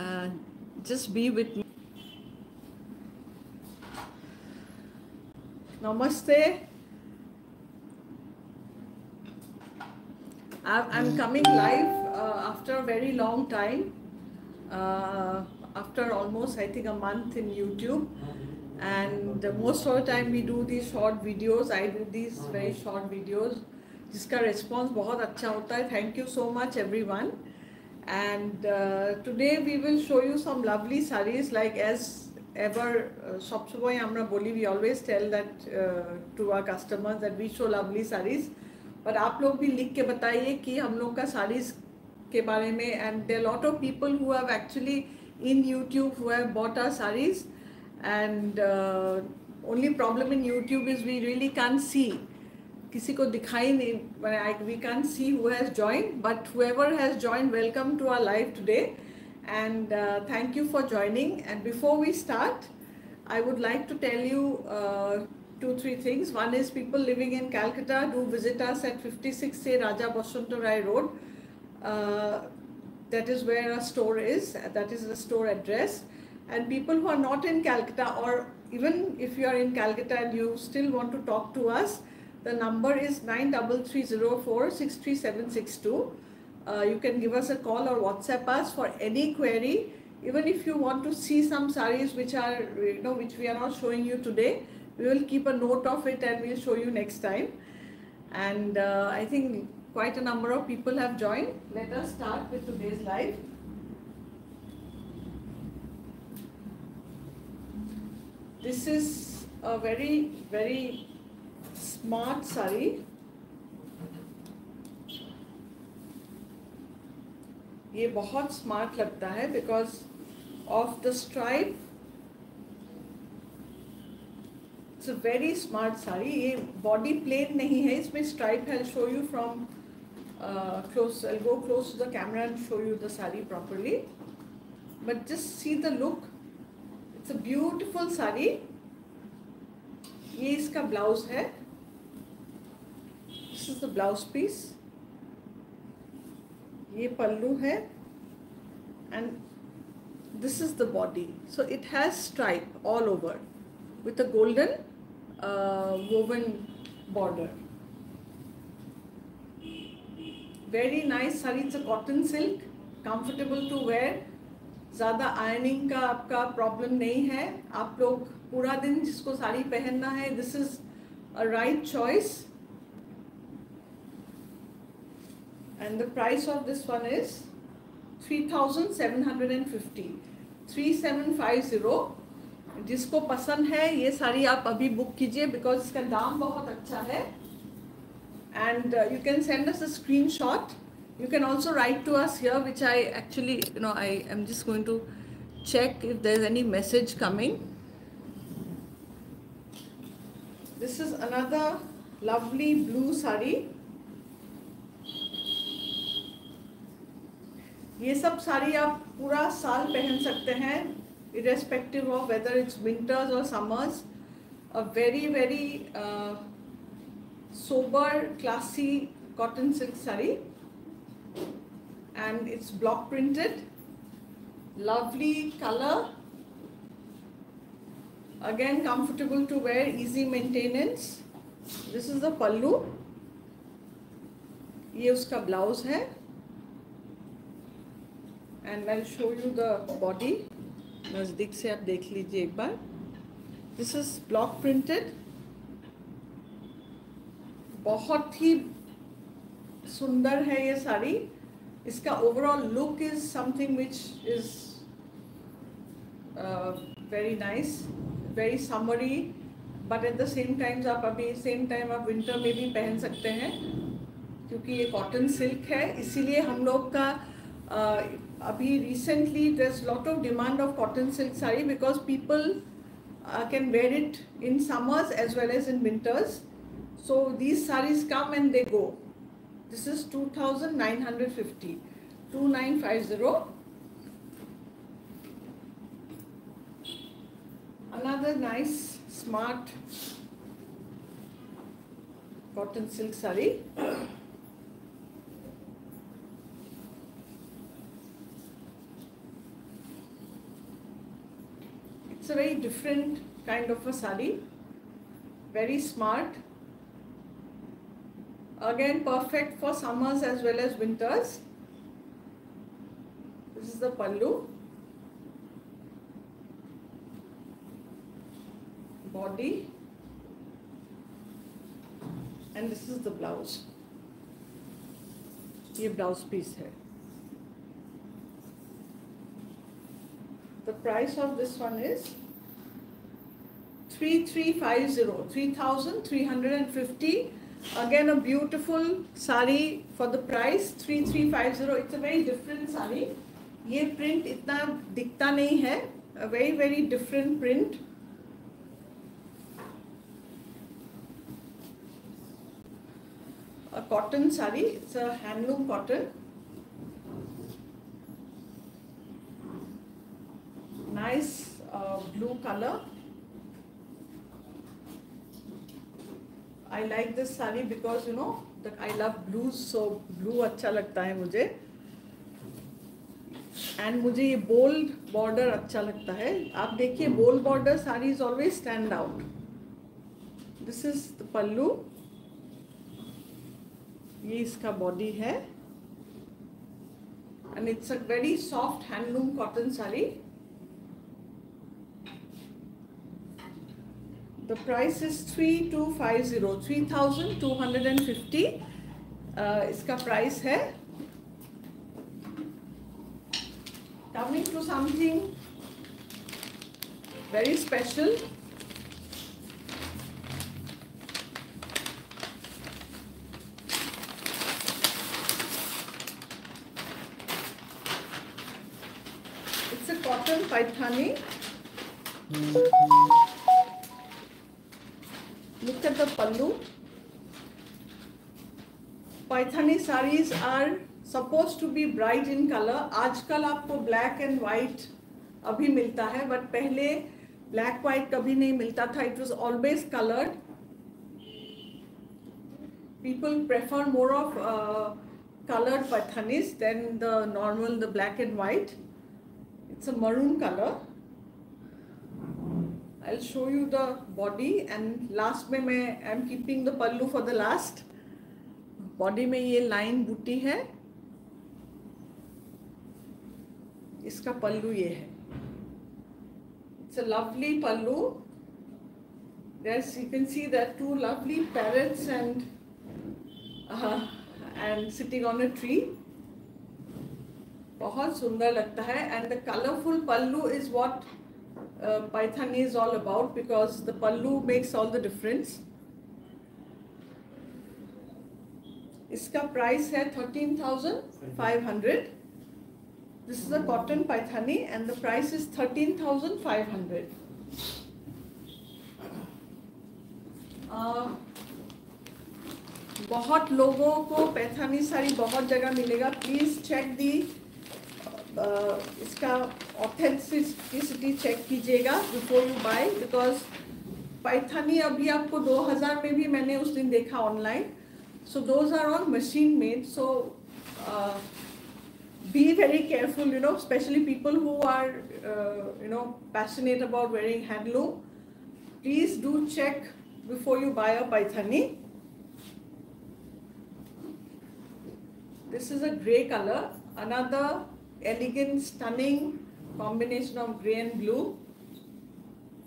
Uh, just be with me. Namaste. I'm I'm coming live uh, after a very long time. Uh, after almost, I think, a month in YouTube. And most of the time we do these short videos. I do these very short videos. जिसका response बहुत अच्छा होता है thank you so much everyone and uh, today we will show you some lovely sarees like as ever uh, shopshoboy amra boli we always tell that uh, to our customers that we show lovely sarees but aap log bhi likh ke bataiye ki hum log ka sarees ke bare mein and there are lot of people who have actually in youtube who have bought our sarees and uh, only problem in youtube is we really can't see किसी को दिखाई नहीं आई we can see who has join but whoever has join welcome to our life today and uh, thank you for joining and before we start i would like to tell you uh, two three things one is people living in calcutta do visit us at 56 a raja basanta rai road uh, that is where our store is that is the store address and people who are not in calcutta or even if you are in calcutta and you still want to talk to us the number is 9304 Uh, you can give us a call or WhatsApp us for any query. Even if you want to see some saris which are, you know, which we are not showing you today, we will keep a note of it and we'll show you next time. And uh, I think quite a number of people have joined. Let us start with today's live. This is a very, very smart sari ये बहुत smart लगता है because of the stripe it's a very smart sari ये body plain नहीं है, इसमें stripe है show you from close go close to the camera and show you the sari properly but just see the look it's a beautiful sari ये इसका blouse है। This is the blouse piece ये पल्लू है। And this is the body so it has stripe all over with a golden woven border very nice sari it's a cotton silk comfortable to wear ज़्यादा ironing का आपका problem नहीं है। आप लोग पूरा दिन जिसको साड़ी पहनना है this is a right choice and the price of this one is 3750 3750 जिसको पसंद है ये साड़ी आप अभी बुक कीजिए बिकॉज इसका दाम बहुत अच्छा है and you can send us a screenshot you can also write to us here which i actually you know i am just going to check if there's any message coming this is another lovely blue sari ये सब साड़ी आप पूरा साल पहन सकते हैं irrespective of weather it's winters और summers a very very sober classy cotton silk sari and it's block printed lovely colour again comfortable to wear easy maintenance this is the pallu ये उसका ब्लाउज है। And I show you the body नज़दीक से आप देख लीजिए एक बार। दिस इज़ ब्लॉक प्रिंटेड बहुत ही सुंदर है ये साड़ी। इसका overall look is something which is very nice very summery but at the same times आप अभी सेम टाइम आप विंटर में भी पहन सकते हैं क्योंकि ये कॉटन सिल्क है। इसीलिए हम लोग का uh, अभी recently there's lot of demand of cotton silk saree because people uh, can wear it in summers as well as in winters. So these sarees come and they go. This is 2950 2950 another nice smart cotton silk saree a very different kind of a sari. Very smart. Again, perfect for summers as well as winters. This is the pallu. Body. And this is the blouse. ये blouse piece है the price of this one is 3350 3350 again a beautiful sari for the price 3350 it's a very different sari ये print इतना दिखता नहीं है a very very different print a cotton sari it's a handloom cotton nice uh, blue color I like this sari because you know I love blues, so blue अच्छा लगता है मुझे। And मुझे ये बोल्ड बॉर्डर अच्छा लगता है। आप देखिए bold border sari is always stand out this is the pallu ये इसका बॉडी है। And it's a very soft handloom cotton sari the price is 3250 3250 uh, इसका प्राइस है coming to something very special it's a cotton paithani mixer तो pallu Paithani saris are supposed to be bright in colour आजकल आपको black and white अभी मिलता है but पहले black white कभी नहीं मिलता था। It was always coloured people prefer more of colour Paithanis then the normal the black and white it's a maroon colour I'll show you the body and last में मैं, I'm keeping the pallu for the last body में ये line बूटी है। इसका पल्लू ये है। It's a lovely pallu that you can see that two lovely parents and and sitting on a tree बहुत सुंदर लगता है। And the colourful pallu is what uh, Paithani is all about because the pallu makes all the difference. इसका price है thirteen thousand five hundred this is a cotton Paithani and the price is thirteen thousand five hundred बहुत लोगों को पैथानी साड़ी बहुत जगह मिलेगा। Please check the इसका authenticity check कीजिएगा before you buy because Paithani अभी आपको 2000 में भी मैंने उस दिन देखा online so though are on machine made so be very careful you know specially people who are you know passionate about wearing handloom please do check before you buy a Paithani this is a grey colour another elegant stunning combination of grey and blue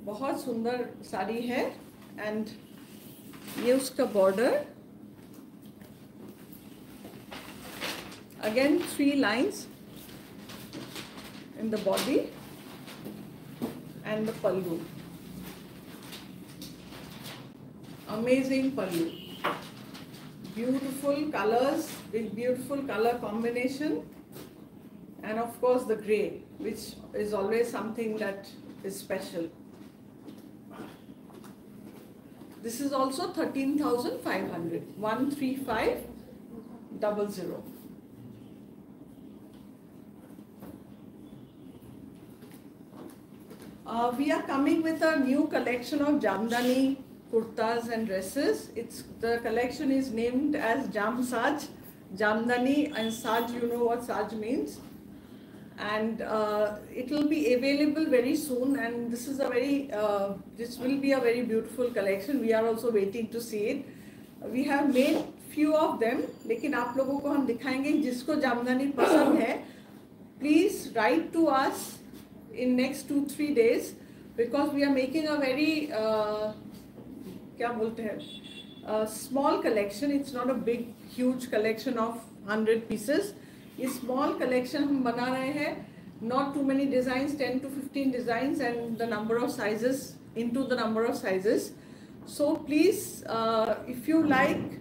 बहुत सुंदर साड़ी है and ये उसका border again three lines in the body and the pallu amazing pallu beautiful colours with beautiful colour combination and of course the gray which is always something that is special. This is also 13,500, 13500. Uh, we are coming with a new collection of Jamdani kurtas and dresses. It's the collection is named as Jam Saj. Jamdani and Saj, you know what Saj means and uh, it will be available very soon and this is a very uh, this will be a very beautiful collection we are also waiting to see it we have made few of them लेकिन आप लोगों को हम दिखाएंगे जिसको जामदानी पसंद है please write to us in next two three days because we are making a very uh, क्या बोलते हैं small collection it's not a big huge collection of 100 pieces ये स्मॉल कलेक्शन हम बना रहे हैं। Not too many design ten to fifteen design and the number of sizes in to the number of sizes so please if you like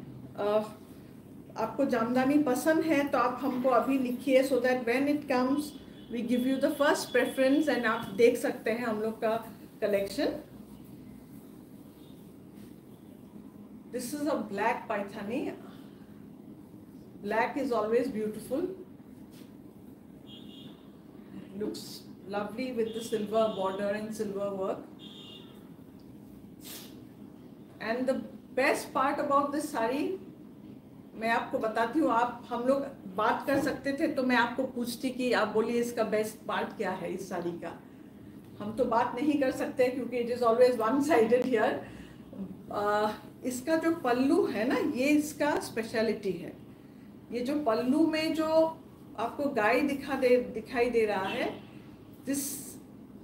आपको जामदानी पसंद है तो आप हमको अभी लिखिए so that when it comes we give you the first preference and आप देख सकते हैं हम लोग का collection this is a black Paithani black is always beautiful. Looks lovely with the silver border and silver work. And the best part about this sari, मैं आपको बताती हूँ, आप, हम लोग बात कर सकते थे तो मैं आपको पूछती कि आप बोलिए इसका बेस्ट पार्ट क्या है इस साड़ी का। हम तो बात नहीं कर सकते क्योंकि it is always one sided here इसका जो पल्लू है ना, ये इसका स्पेशलिटी है। ये जो पल्लू में जो आपको गाय दिखा दे, दिखाई दे रहा है। This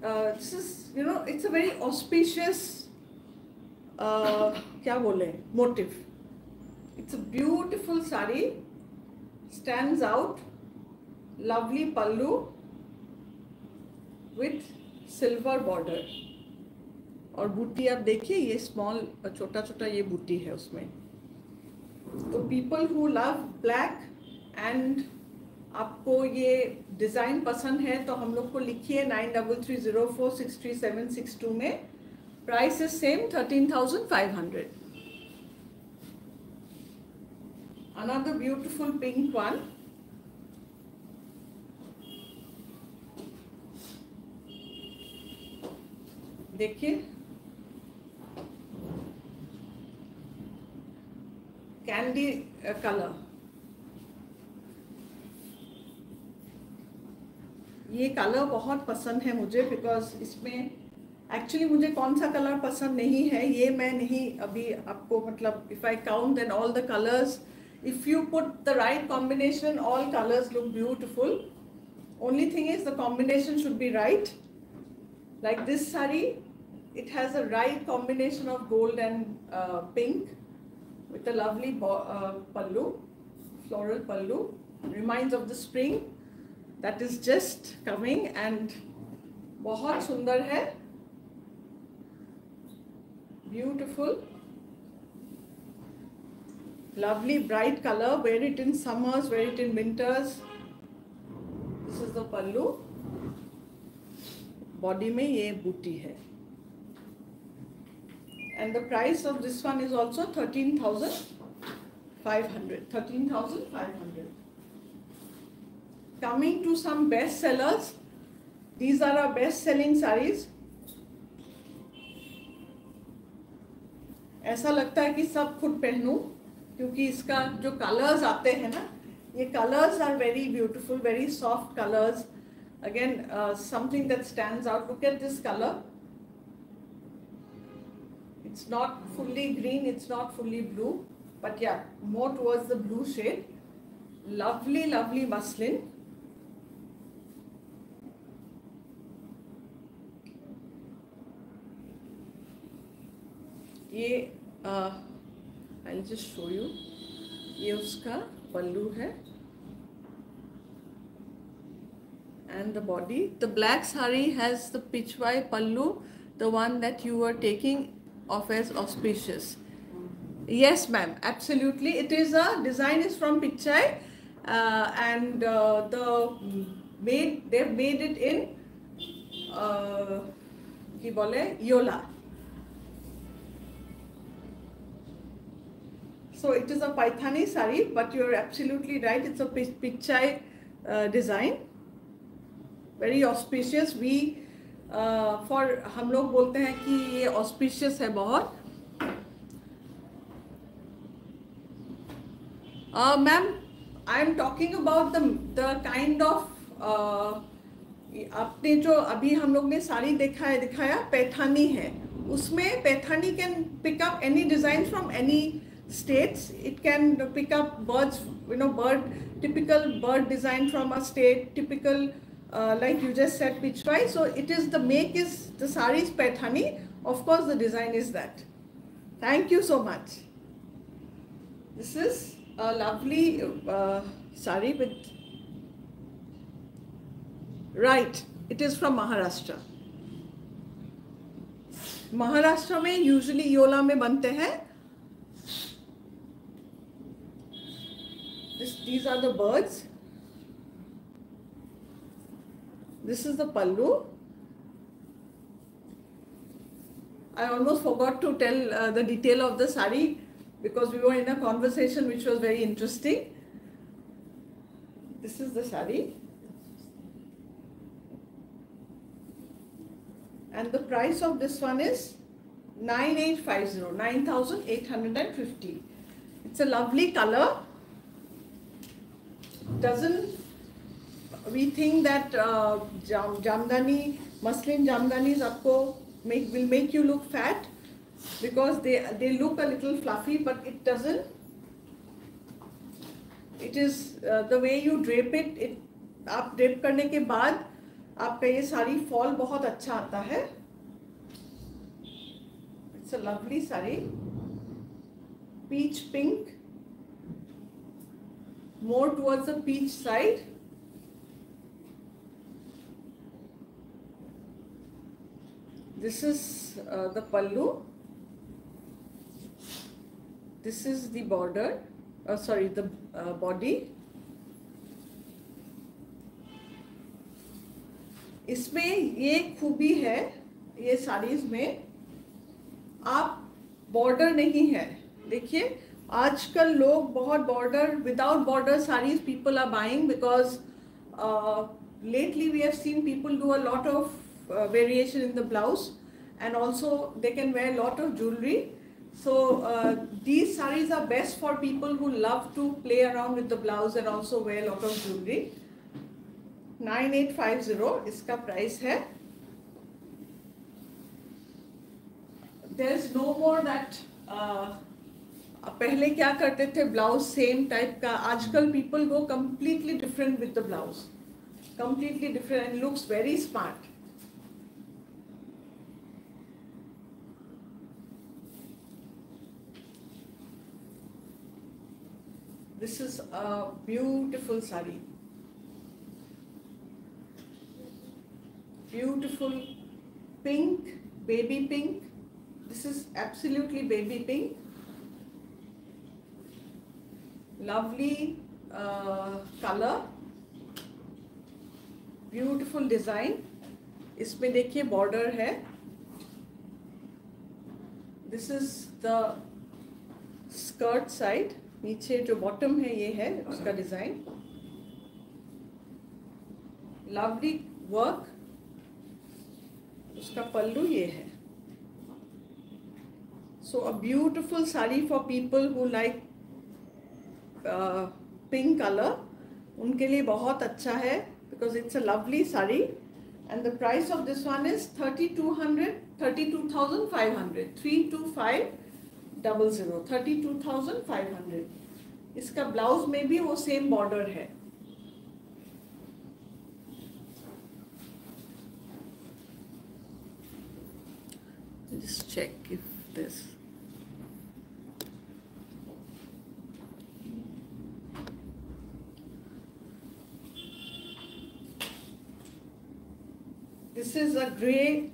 this is you know it's a very auspicious क्या बोले motif it's a beautiful sari stand out lovely pallu with silver border और बूटी आप देखिए, ये स्मॉल छोटा छोटा ये बूटी है उसमें। तो people who love black and आपको ये डिज़ाइन पसंद है तो हम लोग को लिखिए nine double three zero four six three seven six two में। Price is same thirteen thousand five hundred another beautiful pink one देखिए। कैंडी कलर ये कलर बहुत पसंद है मुझे बिकॉज़ इसमें एक्चुअली मुझे कौन सा कलर पसंद नहीं है ये मैं नहीं अभी आपको मतलब if I count then all the colours if you put the right combination all colours look beautiful only thing is the combination should be right sari it has a right combination of gold and uh, pink with a lovely uh, pallu, floral pallu, reminds of the spring. That is just coming and बहुत सुंदर है beautiful lovely bright color wear it in summers wear it in winters this is the pallu body में ये बूटी है and the price of this one is also 13,500 13,500 coming to some best sellers, these are our best selling sarees. ऐसा लगता है कि सब खुद पहनू, क्योंकि इसका जो कलर्स आते हैं ना, ये colours are very beautiful very soft colours again something that stand out look at this colour it's not fully green it's not fully blue but yeah more towards the blue shade lovely lovely muslin ये I just ये उसका पल्लू है. And the body the black sari has the Pichwai pallu the one that you are taking off as auspicious yes ma'am absolutely it is a design is from Pichwai and the made Dev made it in की बोले Yeola So it is a Paithani sari, but you're absolutely right. It's a Pichai uh, design. Very auspicious. We for हम लोग बोलते हैं कि ये auspicious है बहुत ma'am I am talking about the kind of आपने जो अभी हम लोग ने साड़ी देखा है दिखाया पैठानी है उसमें Paithani can pick up any design from any states it can pick up birds you know bird typical bird design from a state typical uh, like you just said pichwai so it is the make is the sari is paithani of course the design is that thank you so much this is a lovely uh, sari with right it is from maharashtra Maharashtra में usually Yeola में बनते हैं this, these are the birds. This is the pallu. I almost forgot to tell uh, the detail of the sari because we were in a conversation which was very interesting. This is the sari. And the price of this one is 9850 9850 it's a lovely color doesn't we think that uh, jam, jamdani muslin jamdanis आपको make will make you look fat because they they look a little fluffy but it doesn't it is uh, the way you drape it it आप drape करने के बाद आपका ये sari fall बहुत अच्छा आता है it's a lovely sari peach pink more towards the peach side this is uh, the pallu this is the border uh, sorry the uh, body इसमें ये खूबी है ये साड़ीज में आप बॉर्डर नहीं है देखिए आजकल लोग बहुत border without border saris people are buying because lately we have seen people do a lot of variation in the blouse and also they can wear lot of jewellery so these saris are best for people who love to play around with the blouse and also wear lot of jewellery nine eight five zero इसका price है। There is no more that पहले क्या करते थे blouse same type का। आजकल people go completely different with the blouse completely different and looks very smart this is a beautiful sari beautiful pink baby pink this is absolutely baby pink Lovely uh, color. Beautiful design इसमें देखिए border है। This is the skirt side नीचे जो bottom है ये है उसका design lovely work उसका पल्लू ये है। So a beautiful sari for people who like pink colour उनके लिए बहुत अच्छा है because it's a lovely sari and the price of this one is thirty two hundred thirty two thousand five hundred three two five double zero thirty two thousand five hundred इसका blouse में भी वो same border है। Just check if this. is a grey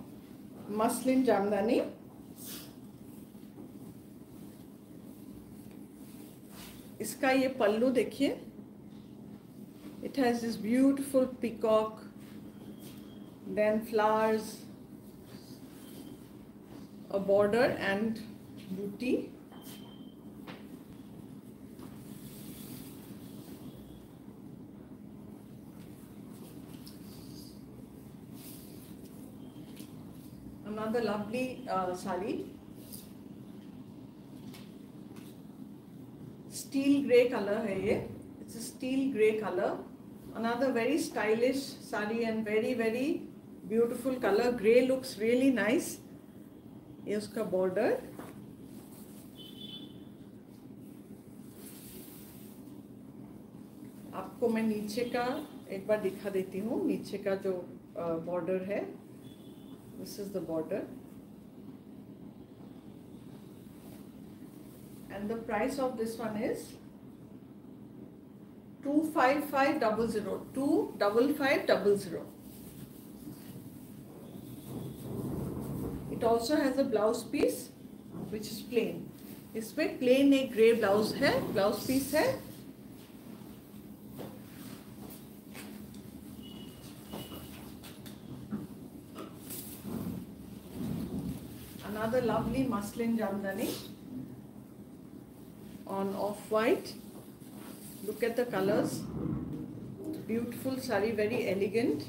muslin jamdani. इसका ये पल्लू देखिए it has this beautiful peacock then flowers a border and booti another lovely uh, sari. Steel grey color है ये. It's a steel grey color. another very stylish sari and very very beautiful color gray looks really nice ये उसका border आपको मैं नीचे का एक बार दिखा देती हूँ नीचे का जो बॉर्डर है this is the border and the price of this one is 25500 25500 it also has a blouse piece which is plain इसमें plain एक grey blouse है blouse piece है muslin jamdani on off-white. Look at the colors. Beautiful sari, very elegant.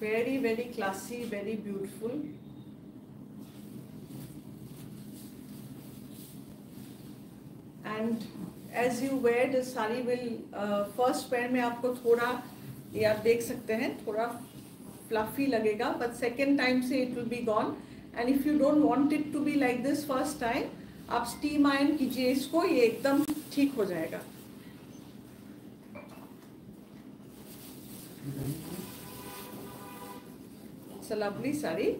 Very, very classy, very beautiful. And as you wear this sari will first pair में आपको थोड़ा, ये आप देख सकते हैं, थोड़ा फ्लफी लगेगा बट सेकेंड टाइम से it will be gone and if you don't want it to be like this first time आप स्टीम आयन कीजिए, इसको ये एकदम ठीक हो जाएगा It's a lovely saree.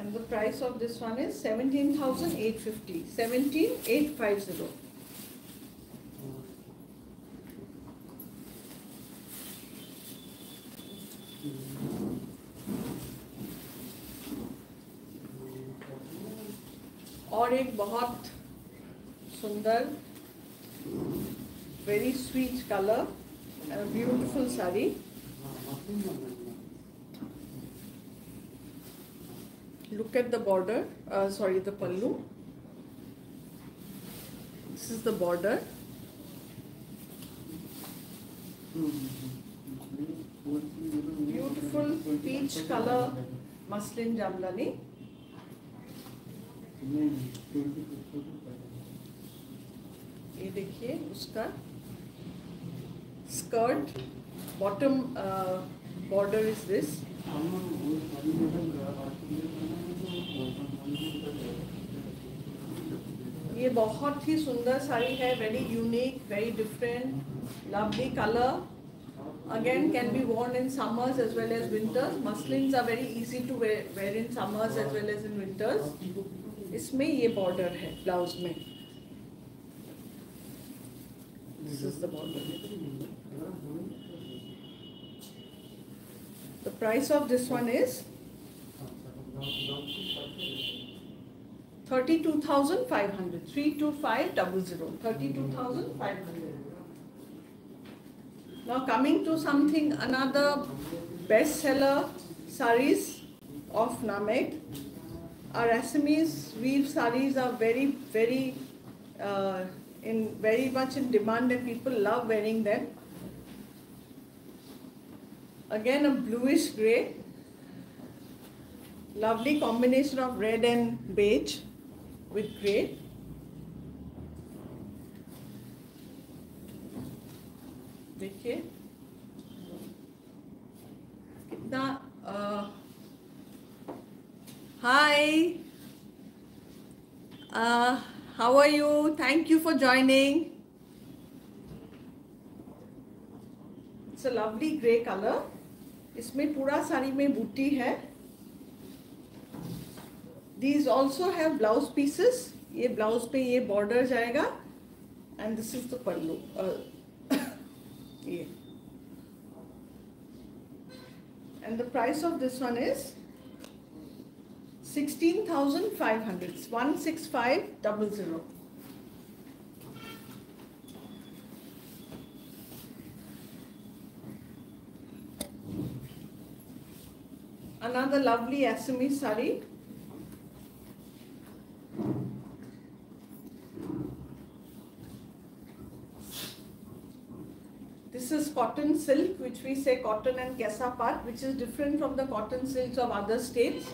And the price of this one is 17,850. 17,850. और एक बहुत सुंदर very sweet colour beautiful sari look at the border uh, sorry the pallu this is the border beautiful peach color muslin jamdani ये देखिए उसका skirt bottom border is this ये बहुत ही सुंदर साड़ी है very unique very different lovely colour again can be worn in summers as well as winters muslin are very easy to wear in summers as well as in winters इसमें ये border है blouse में. Price of this one is 32500 32500 32500 now coming to something another bestseller saris of Namek. Our Assamese weave saris are very very uh, in very much in demand and people love wearing them. Again a bluish grey, lovely combination of red and beige with grey. देखिए। कितना hi how are you thank you for joining it's a lovely grey colour इसमें पूरा साड़ी में बूटी है। These also have blouse pieces ये blouse पे ये border जाएगा and this is the pallu ये and the price of this one is 16,500 16500 another lovely Assamese sari This is cotton silk, which we say cotton and kesa part, which is different from the cotton silks of other states.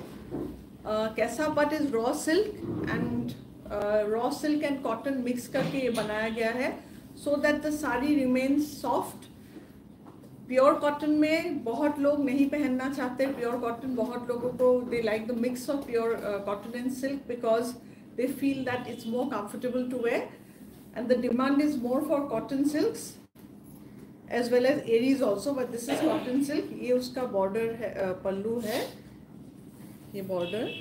कैसा but is raw silk and raw silk and cotton mix करके ये बनाया गया है so that the sari remains soft pure cotton में बहुत लोग नहीं पहनना चाहते प्योर कॉटन बहुत लोगों को they like the mix of pure cotton and silk because they feel that it's more comfortable to wear and the demand is more for cotton silks as well as eris also but this is cotton silk ये उसका border है पल्लू है ये border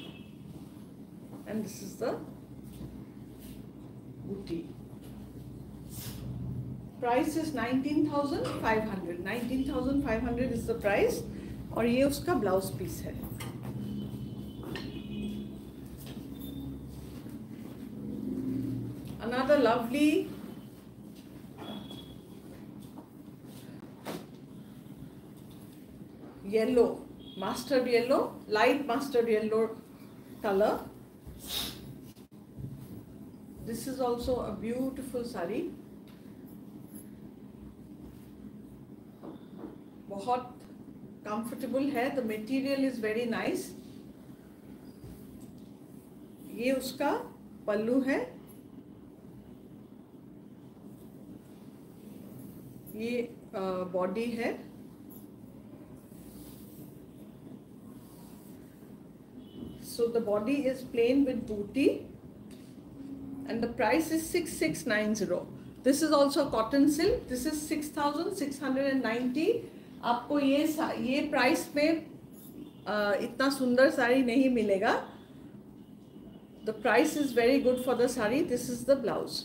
and this is the booty. Price is 19500 19500 is the price और ये उसका blouse piece है another lovely yellow mustard yellow light mustard yellow color this is also a beautiful sari बहुत कंफर्टेबल है the material is very nice ये उसका पल्लू है ये बॉडी है। So the body is plain with booti and the price is six six nine zero this is also cotton silk this is six thousand six hundred and ninety आपको ये ये price में इतना सुंदर साड़ी नहीं मिलेगा। The price is very good for the sari. This is the blouse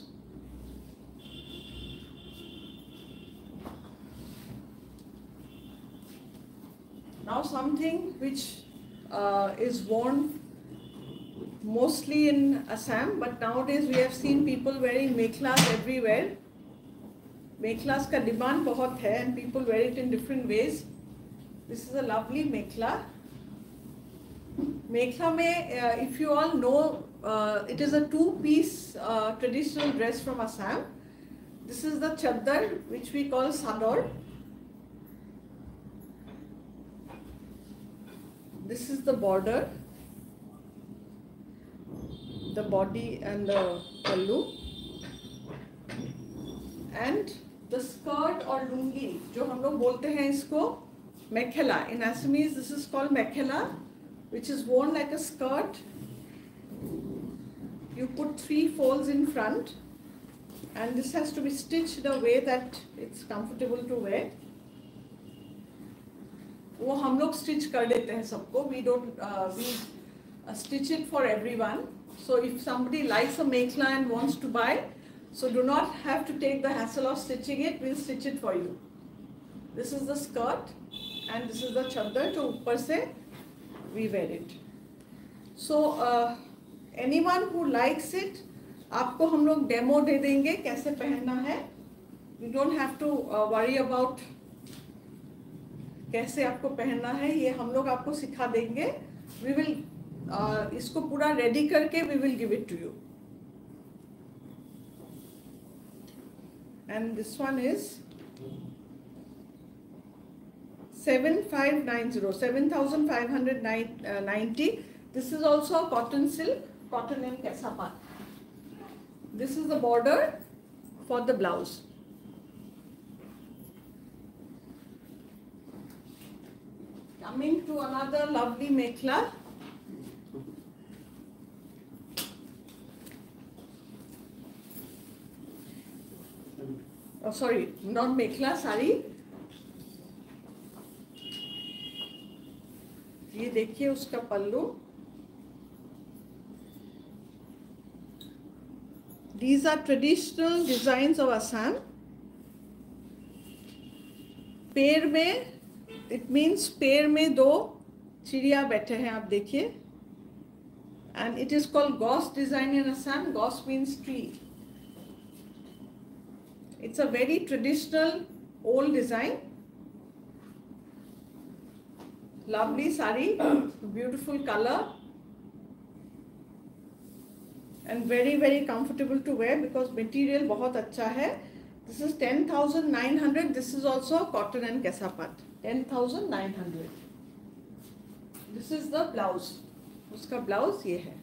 Now something which uh, is worn mostly in Assam, but nowadays we have seen people wearing meklas everywhere. Meklas ka demand bahut hai and people wear it in different ways. This is a lovely mekla. Mekla mein, uh, if you all know, uh, it is a two-piece uh, traditional dress from Assam. This is the chadar which we call sador. this is the border the body and the pallu and the skirt और लुंगी जो हम लोग बोलते हैं इसको mekhela in Assamese this is called mekhela which is worn like a skirt you put three folds in front and this has to be stitched in a way that it's comfortable to wear वो हम लोग stitch कर लेते हैं सबको. We don't we stitch it for everyone so if someone likes a mekhela and wants to buy so do not have to take the hassle of stitching it we'll stitch it for you this is the skirt and this is the chador जो ऊपर से we wear it so anyone who likes it आपको हम लोग demo दे देंगे कैसे पहनना है. You don't have to worry about कैसे आपको पहनना है, ये हम लोग आपको सिखा देंगे। वी विल इसको पूरा रेडी करके we will give it to you and this one is seven five nine zero seven thousand five hundred nine ninety this is also cotton silk cotton and कैसा part this is the border for the blouse coming to another lovely mekhla oh, sorry, not mekhela sari ये देखिए उसका pallu These are traditional designs of Assam. पेड़ में it means पेड़ में दो चिड़िया बैठे हैं, आप देखिए। And it is called Gos design in Assam Gos means tree it's a very traditional old design lovely sari beautiful colour and very very comfortable to wear because material बहुत अच्छा है। This is ten thousand nine hundred this is also cotton and कैसा part this is the blouse उसका blouse ये है।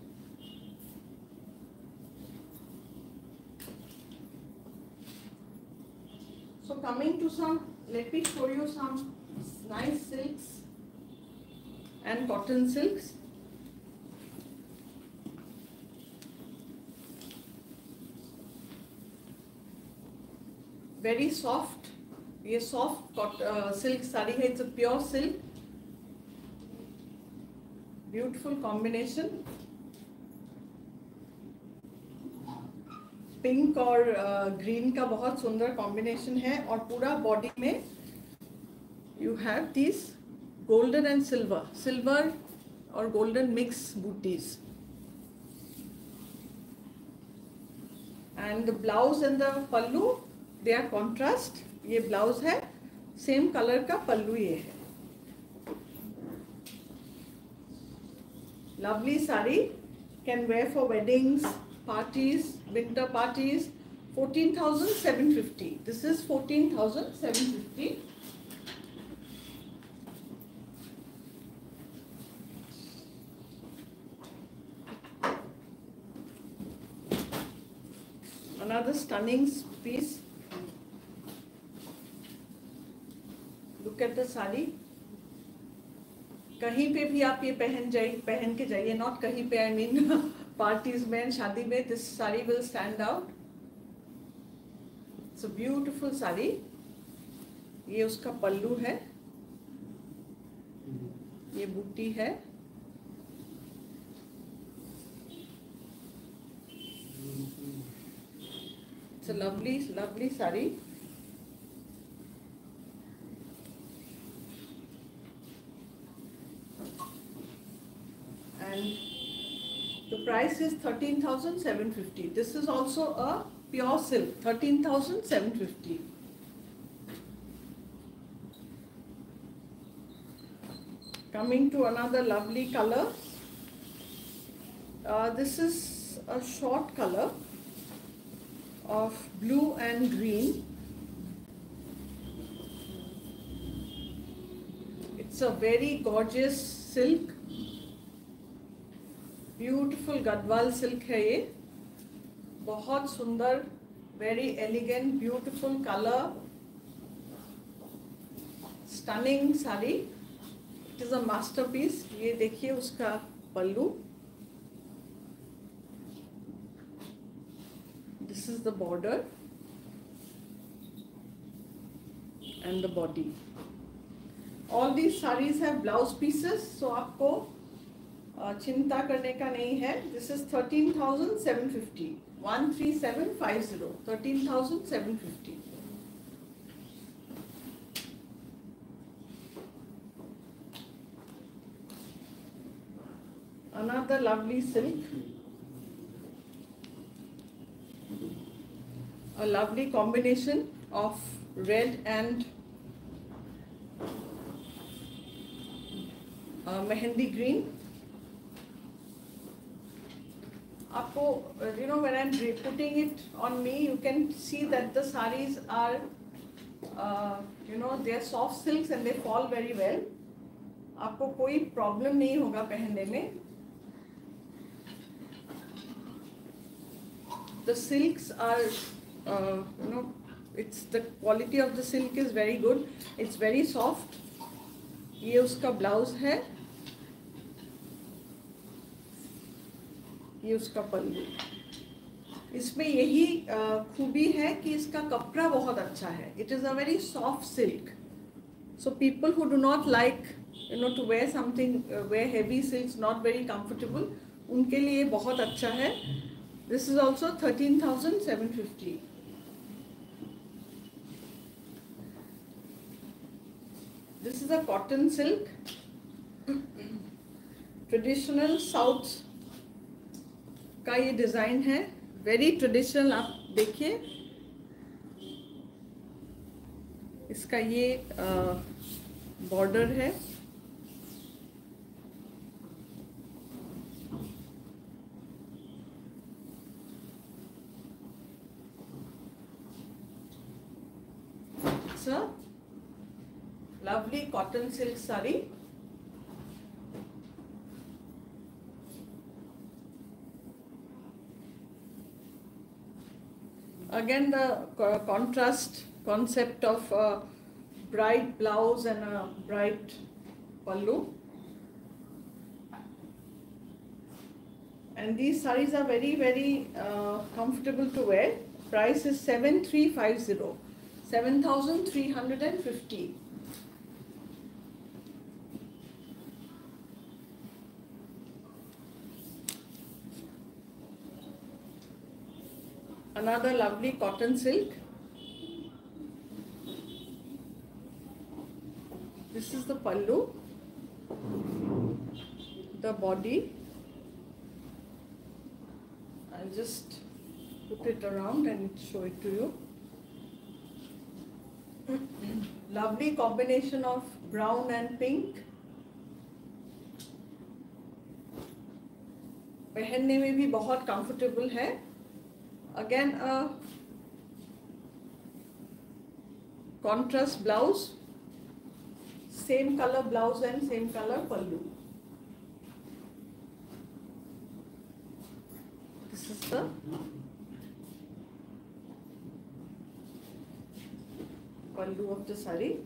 So coming to some let me show you some nice silks and cotton silks very soft ये soft silk sari है it's a pure silk beautiful combination pink और green uh, का बहुत सुंदर combination है और पूरा बॉडी में you have this golden and silver silver और golden mix bootis and blouse and the pallu they are contrast ये ब्लाउज है, सेम कलर का पल्लू ये है। Lovely sari can wear for weddings parties winter parties fourteen thousand seven fifty this is fourteen thousand seven fifty another stunning piece the sari कहीं पे भी आप ये पहन जाइए पहन के जाइए नॉट कहीं पे आई मीन पार्टीज़ में, शादी में this sari will stand out a beautiful sari ये उसका पल्लू है। ये बूटी है। Lovely lovely sari and the price is 13750 this is also a pure silk 13750 coming to another lovely color. Uh, this is a short color of blue and green. It's a very gorgeous silk beautiful Gadwal silk है ये। बहुत सुंदर very elegant beautiful colour stunning sari. It is a masterpiece ये देखिए उसका pallu. This is the border and the body all these saris है blouse pieces so आपको चिंता करने का नहीं है this is thirteen thousand seven fifty one three seven five zero thirteen thousand seven fifty another lovely silk a lovely combination of red and uh, mehendi green आपको you know when I am putting it on me you can see that the saris are you know they are soft silks and they fall very well आपको कोई problem नहीं होगा पहनने में। The silks are you know it's the quality of the silk is very good it's very soft ये उसका blouse है। ये उसका पल्लू इसमें यही खूबी है कि इसका कपड़ा बहुत अच्छा है। It is a very soft silk so people who do not like you know to wear something wear heavy silk not very comfortable उनके लिए बहुत अच्छा है। This is also thirteen thousand seven fifty this is a cotton silk traditional south का ये design है। Very traditional आप देखिए। इसका ये बॉर्डर है। Lovely cotton silk sari again the co- contrast concept of a bright blouse and a bright pallu. And these sarees are very very uh, comfortable to wear. Price is 7350 7350 another lovely cotton silk this is the pallu the body I'll just put it around and show it to you lovely combination of brown and pink पहनने में भी बहुत comfortable है again a contrast blouse. Same color blouse and same color pallu. This is the pallu of the sari.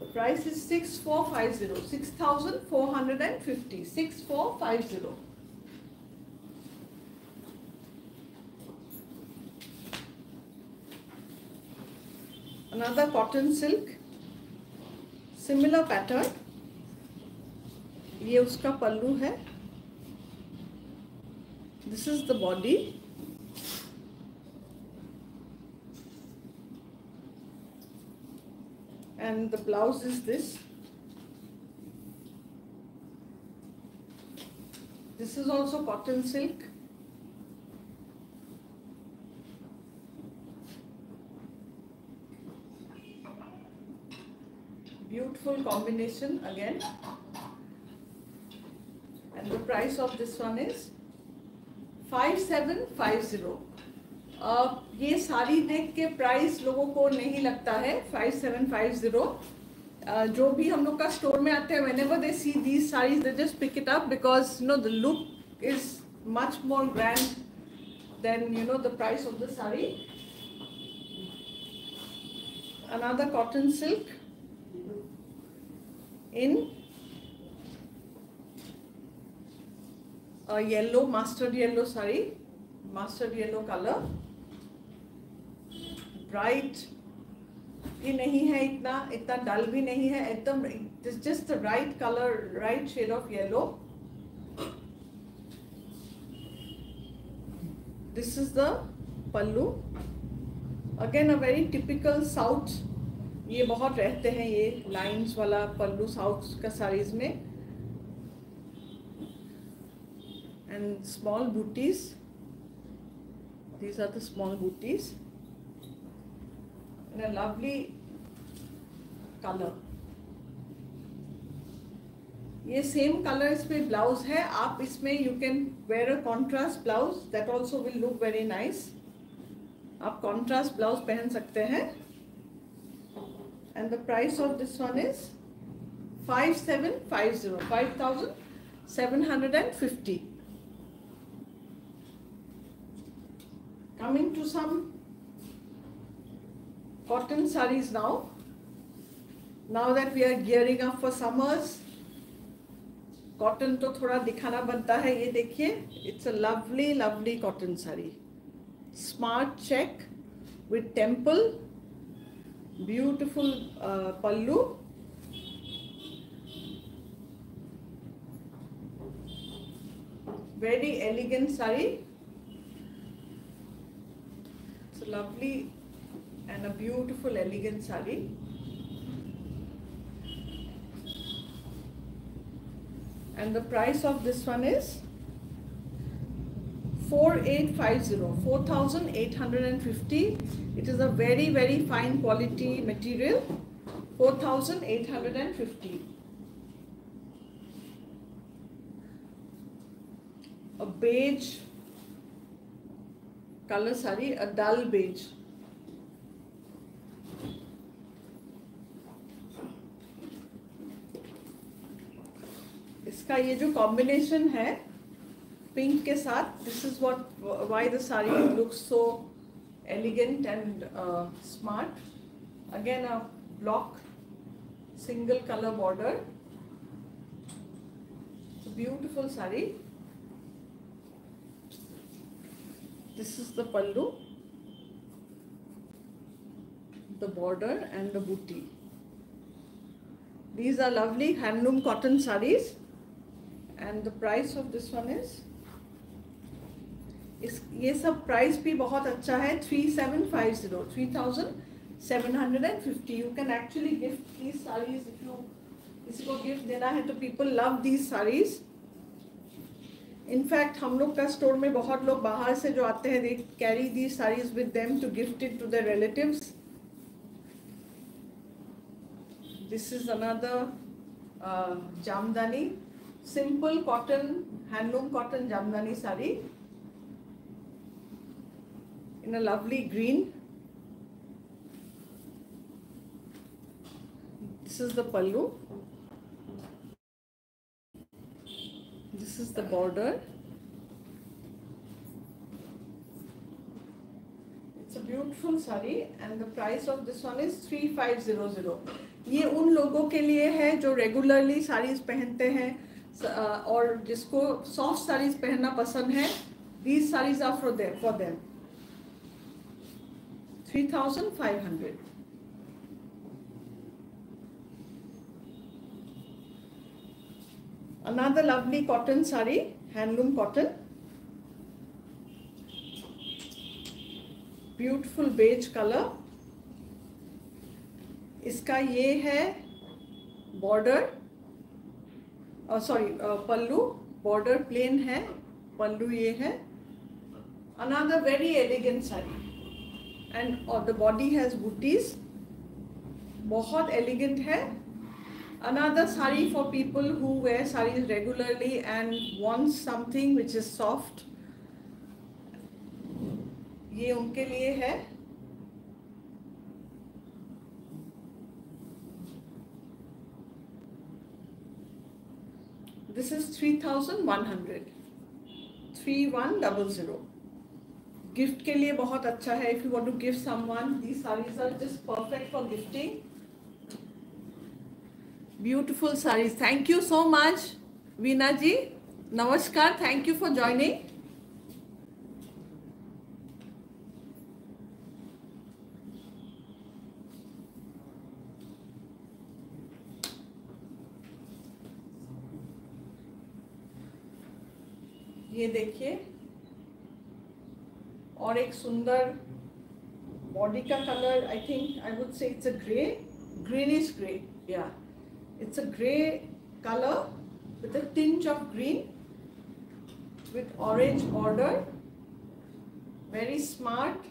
The price is 6450 6450 6450 another cotton silk similar pattern ये उसका पल्लू है this is the body and the blouse is this this is also cotton silk beautiful combination again and the price of this one is 5750 uh, ये साड़ी देख के price लोगों को नहीं लगता है 5750 uh, जो भी हम लोग का स्टोर में आते हैं whenever they see these sarees they just pick it up because you know the look is much more grand than you know the price of the saree another cotton silk in a yellow, mustard yellow saree mustard yellow color. Bright भी नहीं है इतना इतना dull भी नहीं है, एकदम just the right colour right shade of yellow this is the pallu again a very typical south ये बहुत रहते हैं ये लाइंस वाला पल्लू साउथ का साड़ीज में। And small butis are the small booties. In a lovely color. ये सेम कलर इस पे ब्लाउज है। आप इसमें you can wear a contrast blouse that also will look very nice आप कॉन्ट्रास्ट ब्लाउज पहन सकते हैं। and the price of this one is 5750 5750 coming to some cotton sarees now now that we are gearing up for summers cotton तो थोड़ा दिखाना बनता है ये देखिए it's a lovely lovely cotton sari smart check with temple beautiful uh, pallu. Very elegant sari. It's lovely and a beautiful elegant sari. And the price of this one is 4850 4850 it is a very very fine quality material 4850 a beige color sari a dull beige इसका ये जो combination है pink के साथ this is what why the sari looks so elegant and smart again a block single colour border beautiful sari this is the pallu the border and the buti these are lovely handloom cotton saris and the price of this one is इस, ये सब price भी बहुत अच्छा है three seven five zero three thousand seven hundred and fifty you can actually gift these saris if you किसी को gift देना है तो people love these saris in fact हम लोग का स्टोर में बहुत लोग बाहर से जो आते हैं they carry the saris with them to gift it to the relatives this is another jamdani simple cotton handloom cotton jamdani sari in a lovely green. This is the pallu. This is the border. It's a beautiful sari and the price of this one is 3500. ये उन लोगों के लिए है जो regularly saris पहनते हैं और जिसको सॉफ्ट साड़ीज पहनना पसंद है these saris are for them 3500 another lovely cotton sari handloom cotton beautiful beige color इसका ये है border sorry pallu border plain है पल्लू ये है another very elegant sari and the body has butis बहुत एलिगेंट है. Another sari for people who wear sari regularly and want something which is soft ये उनके लिए है. This is three thousand one hundred three one double zero gift के लिए बहुत अच्छा है। If you want to gift someone the saris are just perfect for gifting beautiful saris thank you so much Veena ji नमस्कार thank you for joining ये देखिए। और एक सुंदर बॉडी का colour I think I would say it's a grey greenish grey या it's a grey color with a tinge of green with orange border very smart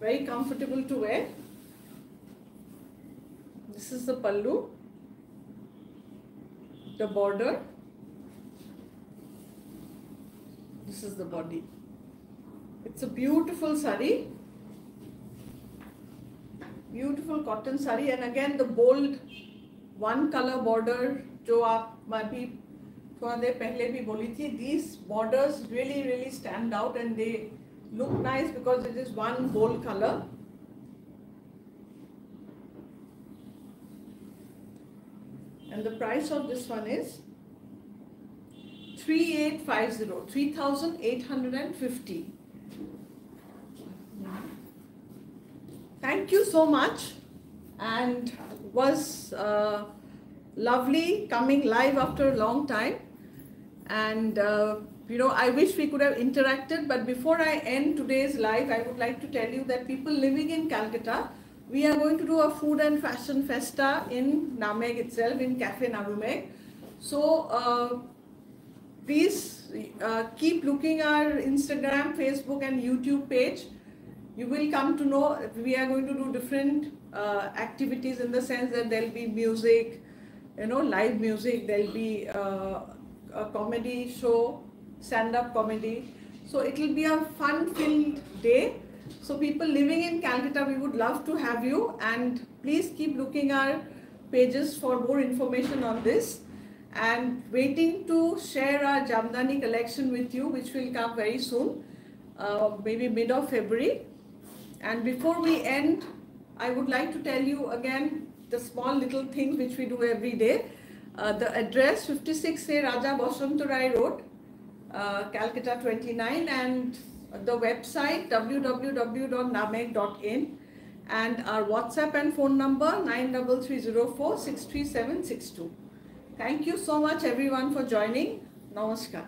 very comfortable to wear this is the pallu the border this is the body it's a beautiful sari beautiful cotton sari and again the bold one color border जो आप मैं भी थोड़ा देर पहले भी बोली थी these borders really really stand out and they look nice because it is one bold color and the price of this one is 3850, 3850. Thank you so much. And was uh, lovely coming live after a long time. And uh, you know I wish we could have interacted but before I end today's live I would like to tell you that people living in Calcutta we are going to do a food and fashion festa in Nameg itself in Cafe Navumeg so uh, please uh, keep looking our Instagram, Facebook and YouTube page. You will come to know we are going to do different uh, activities in the sense that there'll be music, you know, live music, there'll be uh, a comedy show, stand-up comedy. So it will be a fun-filled day. So people living in Calcutta, we would love to have you and please keep looking our pages for more information on this and waiting to share our Jamdani collection with you, which will come very soon, uh, maybe mid of February. And before we end, I would like to tell you again the small little things which we do every day. Uh, the address 56A Raja Basantarai Road, uh, Calcutta 29, and the website www.namek.in and our WhatsApp and phone number 93304 63762. Thank you so much everyone for joining. Namaskar.